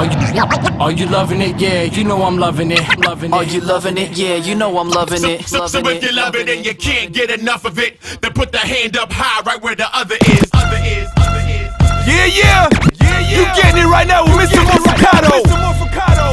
Are you, are you loving it? Yeah, you know I'm loving it. Loving it. Are you loving it? Yeah, you know I'm loving it. So, so Loving if you it. love it and you can't get enough of it, then put the hand up high right where the other is. Other is, other is. Yeah, yeah, yeah, yeah. You getting it right now with Mr. Morficato. Mr. Morficato.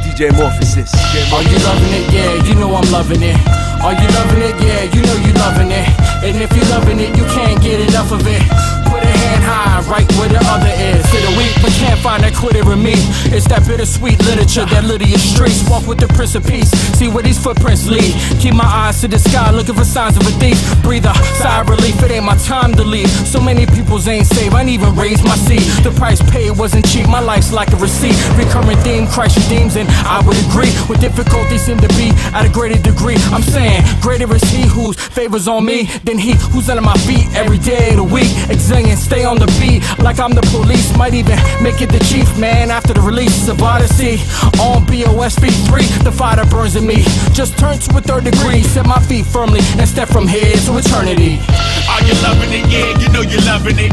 DJ Morphosis. Are you loving it? Yeah, you know I'm loving it. Are you loving it? Yeah, you know you loving it. And if you're loving it, you can't get enough of it. Put a hand high, right where the other is. To the weak, but find that quitter in me. It's that bittersweet literature that Lydia streets. Walk with the Prince of Peace, see where these footprints lead. Keep my eyes to the sky, looking for signs of a thief. Breathe a sigh of relief, it ain't my time to leave. So many people's ain't safe, I ain't even raised my seed. The price paid wasn't cheap, my life's like a receipt. Recurring theme, Christ redeems, and I would agree. With difficulties seem to be at a greater degree. I'm saying, greater is he whose favors on me than he who's under my feet every day of the week. Exillion, stay on the beat like I'm the police. Might even make it the chief man after the release of Odyssey. On BOS V3, the fire that burns in me. Just turn to a third degree, set my feet firmly, and step from here to eternity. Are you loving it? Yeah, you know you're loving it.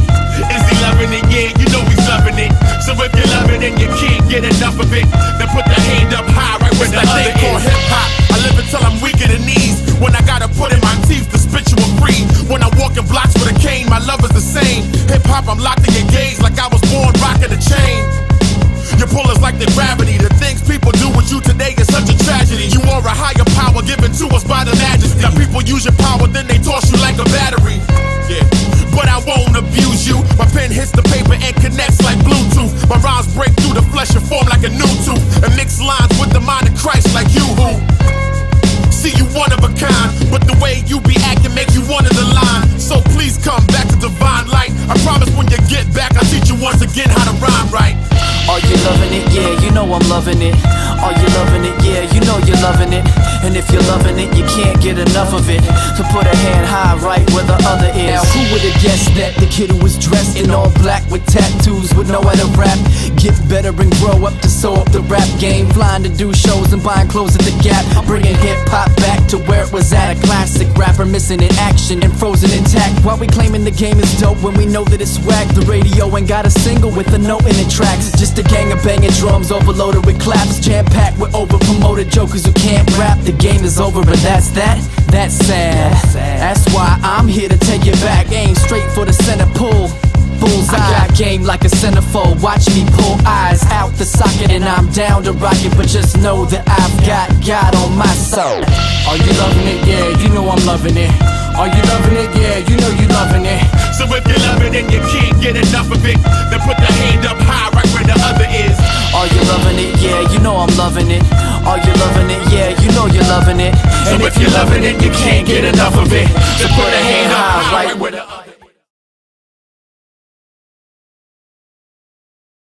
The gravity. The things people do with you today is such a tragedy. You are a higher power given to us by the majesty. Now people use your power, then they toss you like a battery. Yeah. But I won't abuse you. My pen hits the paper and connects like Bluetooth. My rhymes break through the flesh and form like a new tooth. And mix lines with the mind of Christ like you who. See you one of a kind, but the way you be acting make you one of the line. So please come back to divine light. I promise when you get back, I'll teach you once again how to rhyme right. Are you loving it? Know I'm loving it. Are you loving it? Yeah, you know you're loving it. And if you're loving it, you can't get enough of it. So put a hand high right where the other is. Now who would've guessed that the kid who was dressed in all black with tattoos would know how to rap, get better and grow up to sew up the rap game, flying to do shows and buying clothes at the Gap, bringing hip hop back to where it was at. A classic rapper missing in action and frozen intact. While we claiming the game is dope when we know that it's whack. The radio ain't got a single with a note in the tracks. Just a gang of banging drums overloaded with claps, jam packed with over promoted jokers who can't rap. The game is over, but that's that. That's sad. That's why I'm here to take it back. Aim straight for the center pull. Bullseye. I got game like a centerfold. Watch me pull eyes out the socket, and I'm down to rock it. But just know that I've got God on my soul. Are you loving it? Yeah, you know I'm loving it. Are you loving it? Yeah, you know you loving it. So if you love it and you can't get enough of it, then put the hand up high right where the other is. Are you loving it? Yeah, you know I'm loving it. Are you loving it? Yeah, you know you're loving it. So if you're loving it, you can't get enough of it. So put a hand up high right where the other is.